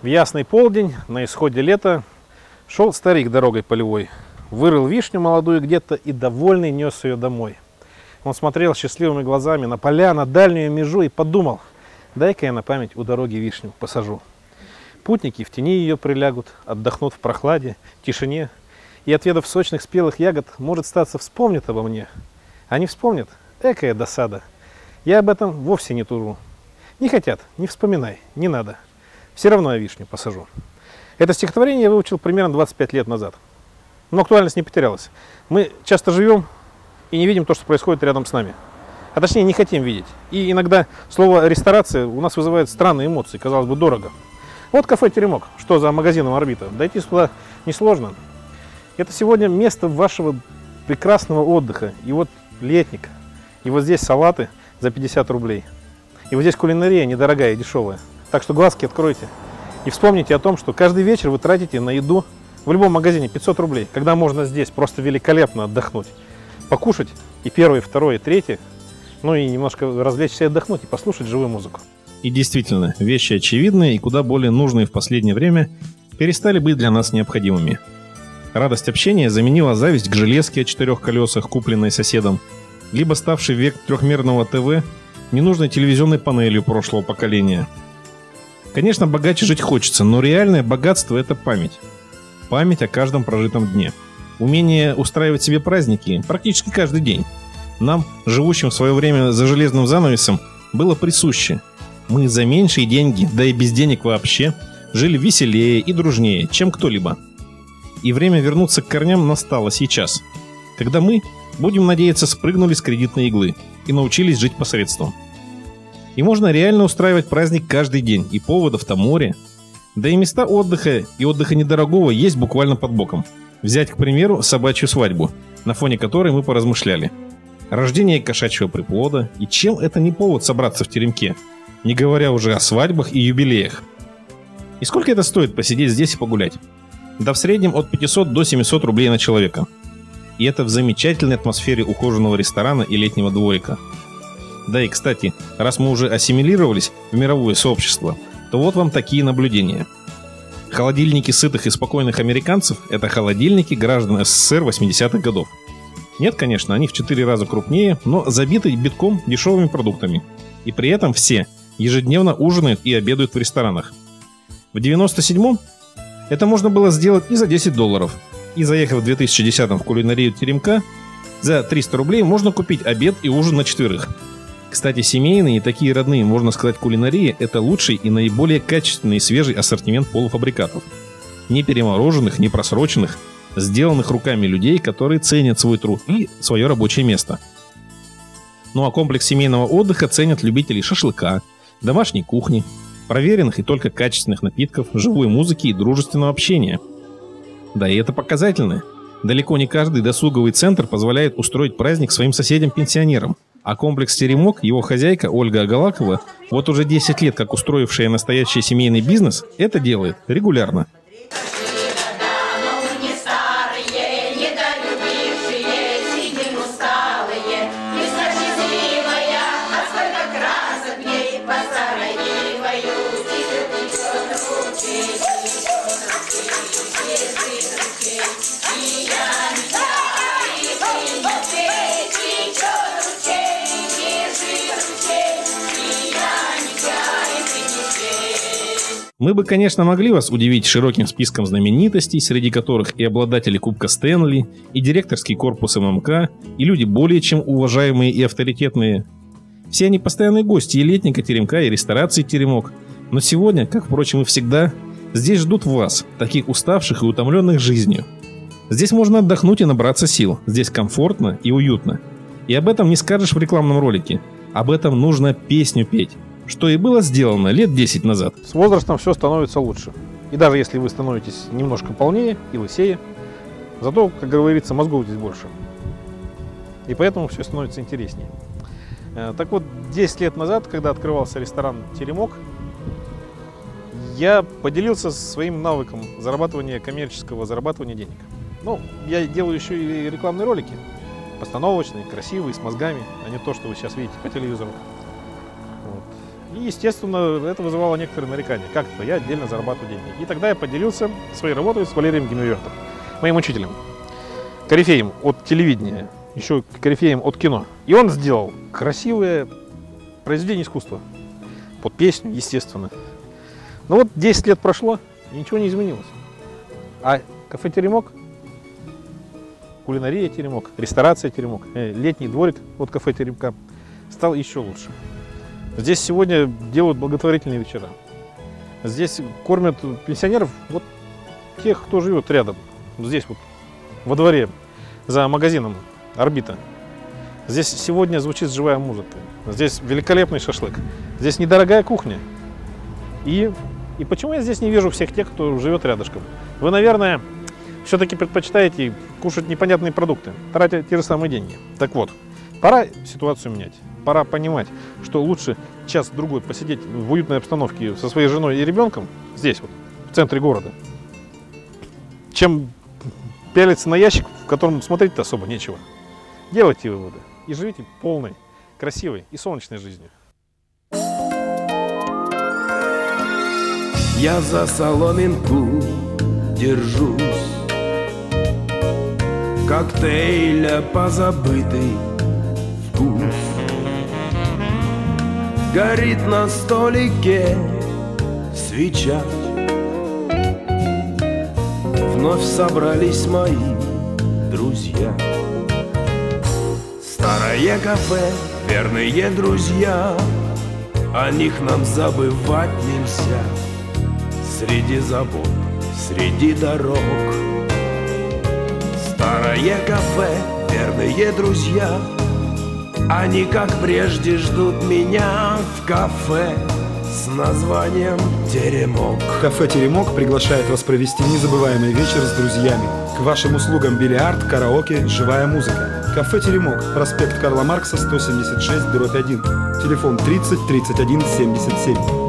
В ясный полдень, на исходе лета, шел старик дорогой полевой. Вырыл вишню молодую где-то и довольный нес ее домой. Он смотрел счастливыми глазами на поля, на дальнюю межу и подумал, дай-ка я на память у дороги вишню посажу. Путники в тени ее прилягут, отдохнут в прохладе, тишине, и отведав сочных спелых ягод, может статься вспомнят обо мне. Они вспомнят, экая досада. Я об этом вовсе не тужу. Не хотят, не вспоминай, не надо. Все равно я вишню посажу. Это стихотворение я выучил примерно 25 лет назад. Но актуальность не потерялась. Мы часто живем и не видим то, что происходит рядом с нами. А точнее, не хотим видеть. И иногда слово «ресторация» у нас вызывает странные эмоции, казалось бы, дорого. Вот кафе «Теремок». Что за магазином «Орбита»? Дойти сюда несложно. Это сегодня место вашего прекрасного отдыха. И вот летник. И вот здесь салаты за 50 рублей. И вот здесь кулинария недорогая и дешевая. Так что глазки откройте. И вспомните о том, что каждый вечер вы тратите на еду в любом магазине 500 рублей, когда можно здесь просто великолепно отдохнуть, покушать и первое, и второе, и третье, ну и немножко развлечься и отдохнуть, и послушать живую музыку. И действительно, вещи очевидные и куда более нужные в последнее время перестали быть для нас необходимыми. Радость общения заменила зависть к железке о четырех колесах, купленной соседом, либо ставший век трехмерного ТВ ненужной телевизионной панелью прошлого поколения. Конечно, богаче жить хочется, но реальное богатство – это память. Память о каждом прожитом дне. Умение устраивать себе праздники практически каждый день. Нам, живущим в свое время за железным занавесом, было присуще. Мы за меньшие деньги, да и без денег вообще, жили веселее и дружнее, чем кто-либо. И время вернуться к корням настало сейчас, когда мы, будем надеяться, спрыгнули с кредитной иглы и научились жить посредством. И можно реально устраивать праздник каждый день, и поводов-то море. Да и места отдыха и отдыха недорогого есть буквально под боком. Взять, к примеру, собачью свадьбу, на фоне которой мы поразмышляли. Рождение кошачьего приплода, и чем это не повод собраться в теремке, не говоря уже о свадьбах и юбилеях. И сколько это стоит посидеть здесь и погулять? Да в среднем от 500 до 700 рублей на человека. И это в замечательной атмосфере ухоженного ресторана и летнего дворика. Да и, кстати, раз мы уже ассимилировались в мировое сообщество, то вот вам такие наблюдения. Холодильники сытых и спокойных американцев – это холодильники граждан СССР 80-х годов. Нет, конечно, они в 4 раза крупнее, но забиты битком дешевыми продуктами. И при этом все ежедневно ужинают и обедают в ресторанах. В 97-м это можно было сделать и за 10 долларов. И заехав в 2010-м в кулинарию Теремка, за 300 рублей можно купить обед и ужин на четверых. Кстати, семейные и такие родные, можно сказать, кулинарии – это лучший и наиболее качественный свежий ассортимент полуфабрикатов. Не перемороженных, не просроченных, сделанных руками людей, которые ценят свой труд и свое рабочее место. Ну а комплекс семейного отдыха ценят любители шашлыка, домашней кухни, проверенных и только качественных напитков, живой музыки и дружественного общения. Да и это показательно. Далеко не каждый досуговый центр позволяет устроить праздник своим соседям-пенсионерам – а комплекс «Теремок», его хозяйка Ольга Агалакова, вот уже 10 лет как устроившая настоящий семейный бизнес, это делает регулярно. Мы бы, конечно, могли вас удивить широким списком знаменитостей, среди которых и обладатели Кубка Стэнли, и директорский корпус ММК, и люди более чем уважаемые и авторитетные. Все они постоянные гости и летника Теремка, и ресторации Теремок. Но сегодня, как, впрочем, и всегда, здесь ждут вас, таких уставших и утомленных жизнью. Здесь можно отдохнуть и набраться сил. Здесь комфортно и уютно. И об этом не скажешь в рекламном ролике. Об этом нужно песню петь что и было сделано лет 10 назад. С возрастом все становится лучше. И даже если вы становитесь немножко полнее и лысее, зато, как говорится, мозгов здесь больше. И поэтому все становится интереснее. Э, так вот, 10 лет назад, когда открывался ресторан «Теремок», я поделился своим навыком зарабатывания коммерческого, зарабатывания денег. Ну, я делаю еще и рекламные ролики, постановочные, красивые, с мозгами, а не то, что вы сейчас видите по телевизору. И, естественно, это вызывало некоторые нарекания. Как это? Я отдельно зарабатываю деньги. И тогда я поделился своей работой с Валерием Генвертом, моим учителем, корифеем от телевидения, еще корифеем от кино. И он сделал красивое произведение искусства. Под песню, естественно. Но вот 10 лет прошло, и ничего не изменилось. А кафе «Теремок», кулинария «Теремок», ресторация «Теремок», э, летний дворик от кафе «Теремка» стал еще лучше. Здесь сегодня делают благотворительные вечера. Здесь кормят пенсионеров, вот тех, кто живет рядом. Здесь вот, во дворе, за магазином «Орбита». Здесь сегодня звучит живая музыка. Здесь великолепный шашлык. Здесь недорогая кухня. И, и почему я здесь не вижу всех тех, кто живет рядышком? Вы, наверное, все-таки предпочитаете кушать непонятные продукты, тратя те же самые деньги. Так вот, пора ситуацию менять. Пора понимать, что лучше час-другой посидеть в уютной обстановке со своей женой и ребенком здесь вот, в центре города, чем пялиться на ящик, в котором смотреть-то особо нечего. Делайте выводы и живите полной, красивой и солнечной жизнью. Я за соломинку держусь Коктейля позабытый вкус Горит на столике свеча. Вновь собрались мои друзья. Старое кафе, верные друзья. О них нам забывать нельзя. Среди забот, среди дорог. Старое кафе, верные друзья Они, как прежде, ждут меня в кафе С названием «Теремок» Кафе «Теремок» приглашает вас провести незабываемый вечер с друзьями. К вашим услугам бильярд, караоке, живая музыка. Кафе «Теремок», проспект Карла Маркса, 176, дробь 1. Телефон 30 31 77.